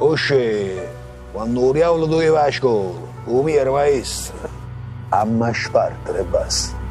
Oşe, vanduri avladu evaşko, umi ermayız. Amma şpar trebas.